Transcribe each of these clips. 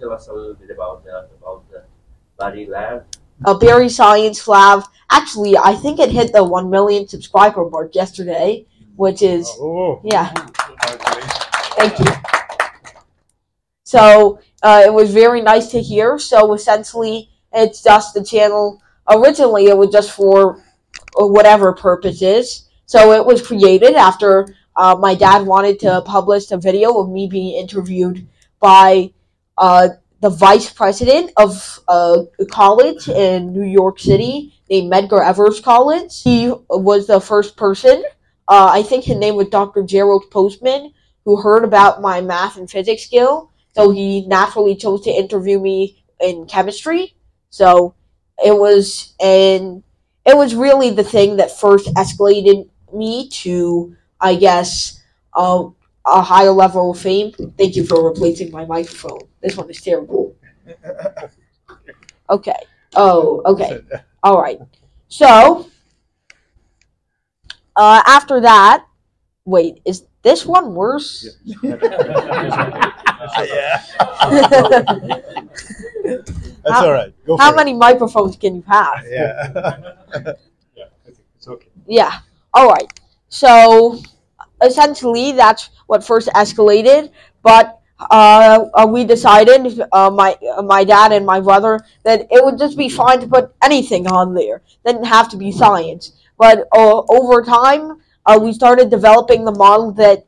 tell us a little bit about the about the Body Lab? A Bari Science Lab. Actually, I think it hit the one million subscriber mark yesterday, which is Oh. yeah. Thank you. So uh, it was very nice to hear. So essentially, it's just the channel. Originally, it was just for uh, whatever purposes. So it was created after uh, my dad wanted to publish a video of me being interviewed by uh, the vice president of a college in New York City named Medgar Evers College. He was the first person. Uh, I think his name was Dr. Gerald Postman who heard about my math and physics skill. So he naturally chose to interview me in chemistry. So it was and it was really the thing that first escalated me to, I guess, uh, a higher level of fame. Thank you for replacing my microphone. This one is terrible. Okay. Oh, okay. All right. So, uh, after that, wait, is this one worse? yeah. That's How- all right. Go How for many microphones can you have? Yeah. Yeah, it's okay. Yeah. All right. So essentially, that's what first escalated. But uh, uh, we decided, uh, my uh, my dad and my brother, that it would just be fine to put anything on there. Didn't have to be science. But uh, over time, uh, we started developing the model that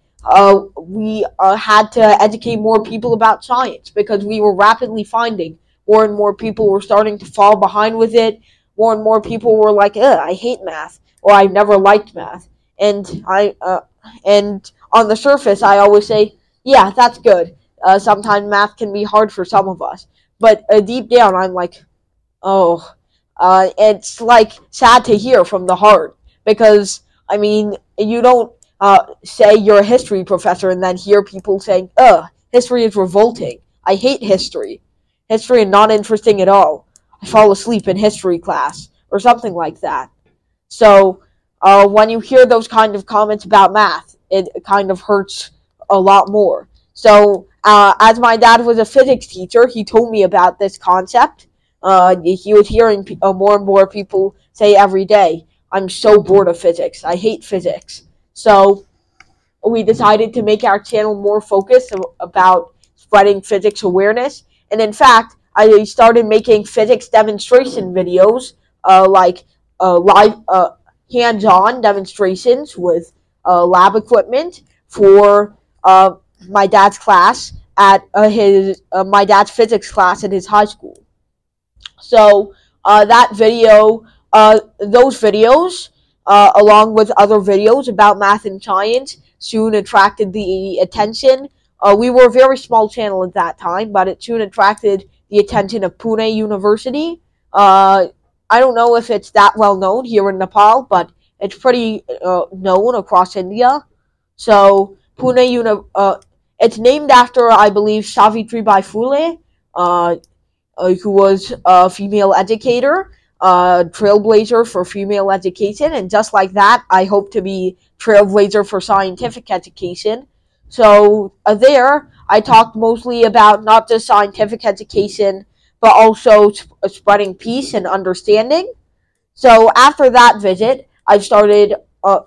we had to educate more people about science because we were rapidly finding more and more people were starting to fall behind with it. More and more people were like, "I hate math." or I never liked math. And I and on the surface, I always say, yeah, that's good. Uh, sometimes math can be hard for some of us, but uh, deep down, I'm like, oh, uh, it's like sad to hear from the heart because I mean, you don't uh, say you're a history professor and then hear people saying, ugh, history is revolting. I hate history. History is not interesting at all. I fall asleep in history class or something like that. So uh, when you hear those kind of comments about math, it kind of hurts a lot more. So uh, as my dad was a physics teacher, he told me about this concept. Uh, he was hearing uh, more and more people say every day, "I'm so bored of physics. I hate physics." So we decided to make our channel more focused about spreading physics awareness. And in fact, I started making physics demonstration videos, uh, like uh, live uh, hands-on demonstrations with uh, lab equipment for uh, my dad's class at uh, his uh, my dad's physics class at his high school. So uh, that video, uh, those videos, along with other videos about math and science, soon attracted the attention. We were a very small channel at that time, but it soon attracted the attention of Pune University. I don't know if it's that well known here in Nepal, but it's pretty uh, known across India. So Pune Uni- uh, it's named after, I believe, Savitri Bai Phule, uh, uh, who was a female educator, uh, trailblazer for female education, and just like that, I hope to be trailblazer for scientific education. So uh, there, I talked mostly about not just scientific education, but also sp- spreading peace and understanding. So after that visit, I started. Uh,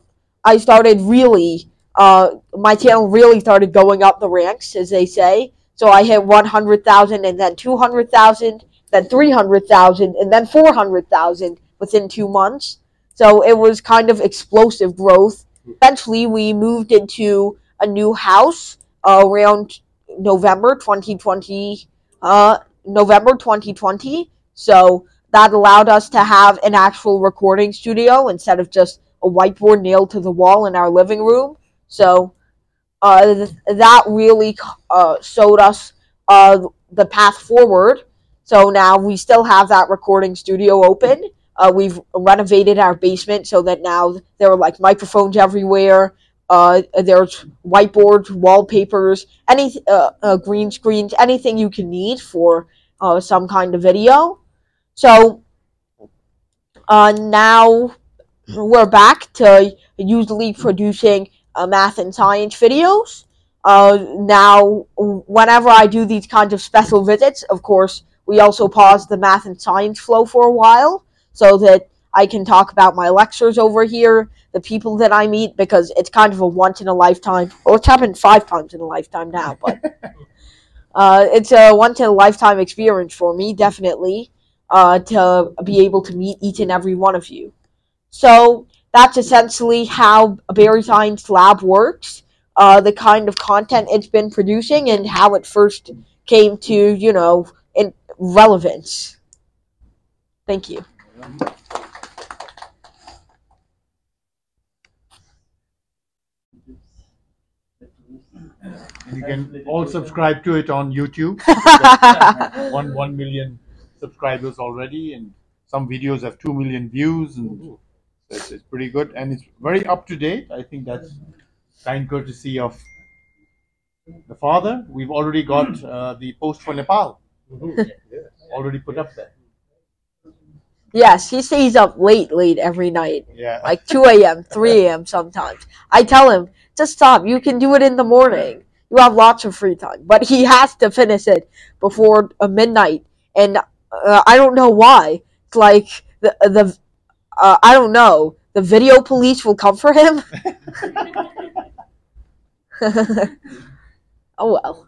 I started really. Uh, my channel really started going up the ranks, as they say. So I hit 100,000 and then 200,000, then 300,000, and then 400,000 within two months. So it was kind of explosive growth. Eventually, we moved into a new house uh, around November 2020. Uh, November 2020. So that allowed us to have an actual recording studio instead of just a whiteboard nailed to the wall in our living room. So uh, th- that really uh, showed us uh, the path forward. So now we still have that recording studio open. Uh, we've renovated our basement so that now there are like microphones everywhere. Uh, there's whiteboards, wallpapers, any uh, uh, green screens, anything you can need for uh, some kind of video. So uh, now we're back to usually producing uh, math and science videos. now whenever I do these kinds of special visits, of course, we also pause the math and science flow for a while so that I can talk about my lectures over here, the people that I meet, because it's kind of a once in a lifetime. Well, it's happened five times in a lifetime now, but uh, it's a once in a lifetime experience for me, definitely, uh, to be able to meet each and every one of you. So that's essentially how a Bari Science Lab works, uh, the kind of content it's been producing, and how it first came to, you know, in relevance. Thank you. You can all subscribe to it on YouTube. one one million subscribers already, and some videos have two million views, and it's, it's pretty good. And it's very up to date. I think that's kind courtesy of the father. We've already got uh, the post for Nepal already put up there. Yes, he stays up late, late every night, Yeah. like 2 a.m., 3 a.m. sometimes. I tell him, just stop. You can do it in the morning. You have lots of free time. But he has to finish it before uh, midnight. And uh, I don't know why. It's like the, the uh, I don't know. The video police will come for him. oh well.